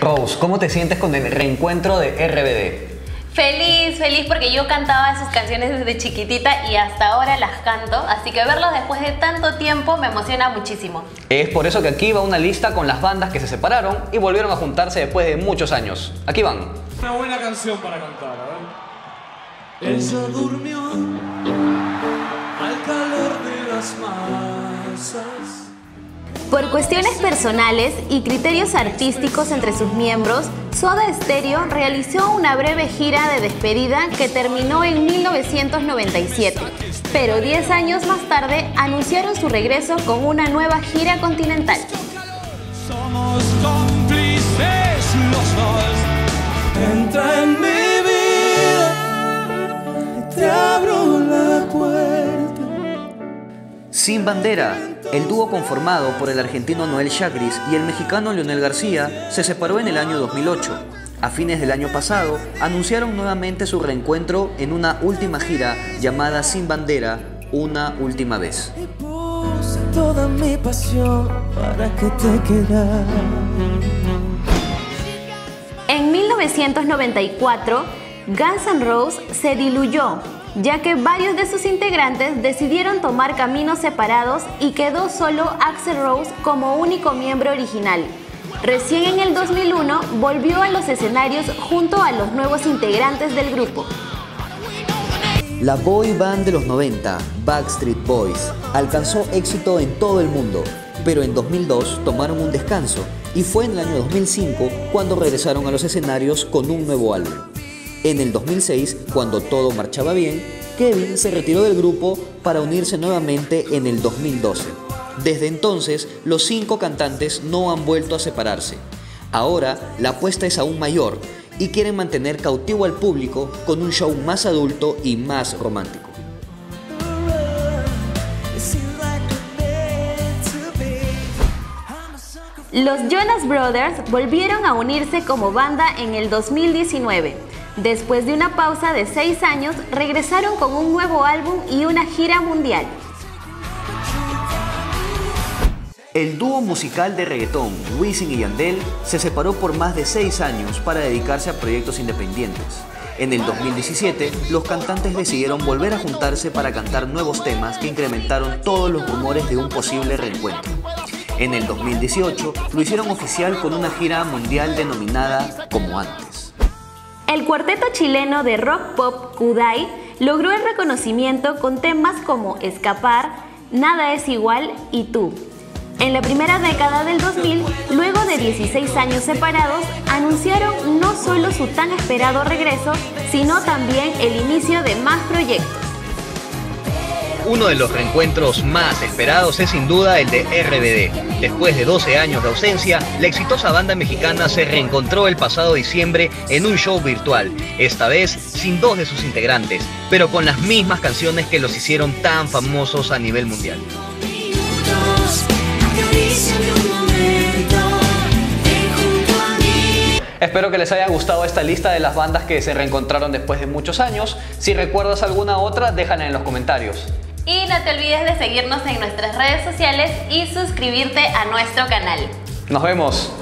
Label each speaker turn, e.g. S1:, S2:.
S1: Rose, ¿cómo te sientes con el reencuentro de RBD?
S2: Feliz, feliz porque yo cantaba sus canciones desde chiquitita y hasta ahora las canto, así que verlos después de tanto tiempo me emociona muchísimo.
S1: Es por eso que aquí va una lista con las bandas que se separaron y volvieron a juntarse después de muchos años. Aquí van.
S3: Una buena canción para cantar, a ver. Ella durmió al calor de las masas.
S2: Por cuestiones personales y criterios artísticos entre sus miembros, Soda Stereo realizó una breve gira de despedida que terminó en 1997, pero 10 años más tarde anunciaron su regreso con una nueva gira continental.
S3: Somos cómplices los dos.
S1: Sin Bandera, el dúo conformado por el argentino Noel Chagris y el mexicano Leonel García se separó en el año 2008. A fines del año pasado, anunciaron nuevamente su reencuentro en una última gira llamada Sin Bandera, una última vez.
S3: Y puse toda mi pasión para que te quedaras.
S2: En 1994, Guns N' Roses se diluyó, ya que varios de sus integrantes decidieron tomar caminos separados y quedó solo Axl Rose como único miembro original. Recién en el 2001 volvió a los escenarios junto a los nuevos integrantes del grupo.
S1: La boy band de los 90, Backstreet Boys, alcanzó éxito en todo el mundo, pero en 2002 tomaron un descanso y fue en el año 2005 cuando regresaron a los escenarios con un nuevo álbum. En el 2006, cuando todo marchaba bien, Kevin se retiró del grupo para unirse nuevamente en el 2012. Desde entonces, los cinco cantantes no han vuelto a separarse. Ahora, la apuesta es aún mayor y quieren mantener cautivo al público con un show más adulto y más romántico.
S2: Los Jonas Brothers volvieron a unirse como banda en el 2019. Después de una pausa de seis años, regresaron con un nuevo álbum y una gira mundial.
S1: El dúo musical de reggaetón Wisin y Yandel se separó por más de seis años para dedicarse a proyectos independientes. En el 2017, los cantantes decidieron volver a juntarse para cantar nuevos temas que incrementaron todos los rumores de un posible reencuentro. En el 2018, lo hicieron oficial con una gira mundial denominada Como Antes.
S2: El cuarteto chileno de rock pop Kudai logró el reconocimiento con temas como Escapar, Nada es igual y Tú. En la primera década del 2000, luego de 16 años separados, anunciaron no solo su tan esperado regreso, sino también el inicio de más proyectos.
S4: Uno de los reencuentros más esperados es sin duda el de RBD. Después de 12 años de ausencia, la exitosa banda mexicana se reencontró el pasado diciembre en un show virtual, esta vez sin dos de sus integrantes, pero con las mismas canciones que los hicieron tan famosos a nivel mundial.
S1: Espero que les haya gustado esta lista de las bandas que se reencontraron después de muchos años. Si recuerdas alguna otra, déjala en los comentarios.
S2: Y no te olvides de seguirnos en nuestras redes sociales y suscribirte a nuestro canal.
S1: Nos vemos.